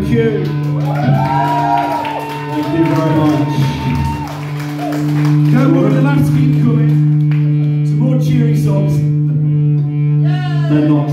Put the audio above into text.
Thank you. Thank you very much. Don't worry, the last keep coming. Some more cheery songs. They're not